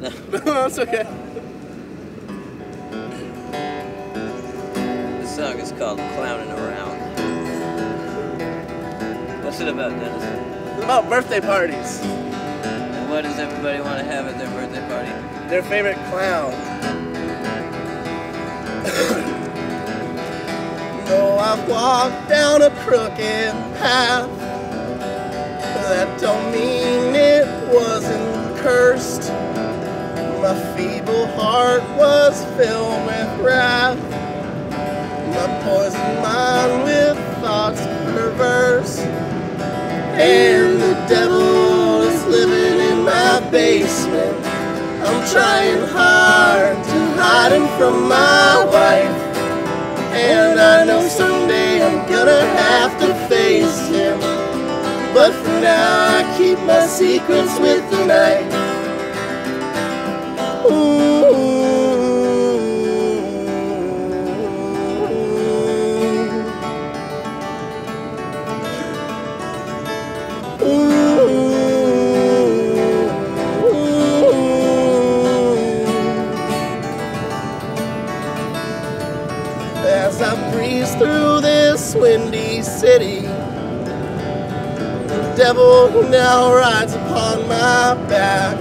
no, that's okay. This song is called Clowning Around. What's it about, Dennis? It's about birthday parties. And what does everybody want to have at their birthday party? Their favorite clown. no, I've walked down a crooked path. That don't mean it wasn't cursed. My feeble heart was filled with wrath. My poisoned mind with thoughts perverse. And the devil is living in my basement. I'm trying hard to hide him from my wife. And I know someday I'm gonna have to face him. But for now, I keep my secrets with the night. As I breeze through this windy city, the devil now rides upon my back.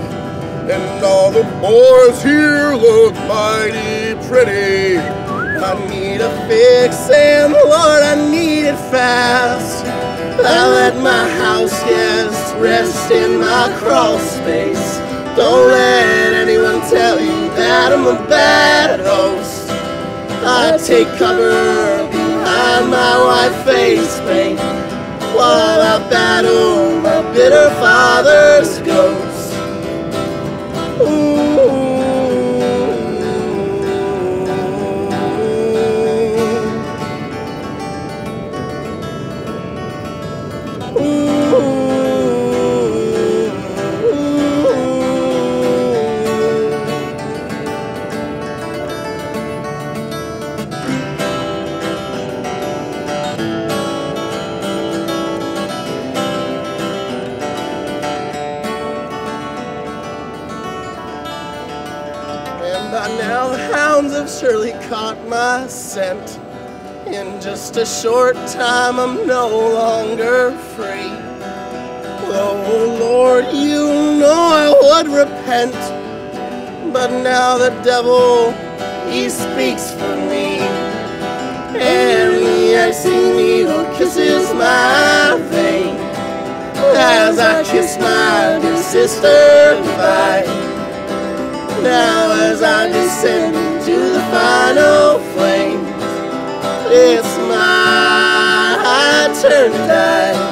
And all the boys here look mighty pretty. I need a fix, and Lord, I need it fast. I let my house guests rest in my crawl space. Don't let anyone tell you that I'm a bad host. I take cover behind my white face paint while I battle my bitter father's ghost. Hounds have surely caught my scent. In just a short time I'm no longer free. Oh Lord, you know I would repent. But now the devil, he speaks for me. The icing needle kisses my vein. As I kiss my dear sister goodbye. Now as I descend final flame, it's my turn to die.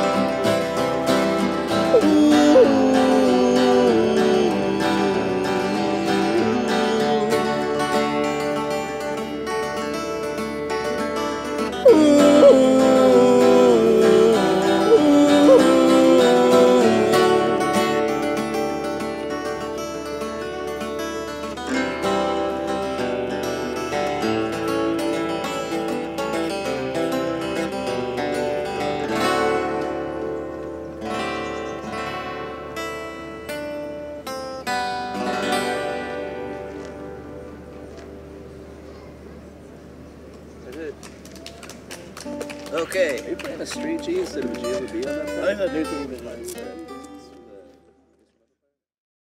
Okay. Are you playing a street G instead of a G on that? I dude's a little bit nice.